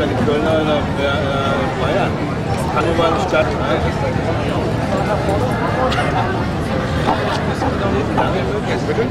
bei den Kölner oder kann nur mal eine Stadt. sein. Bitte?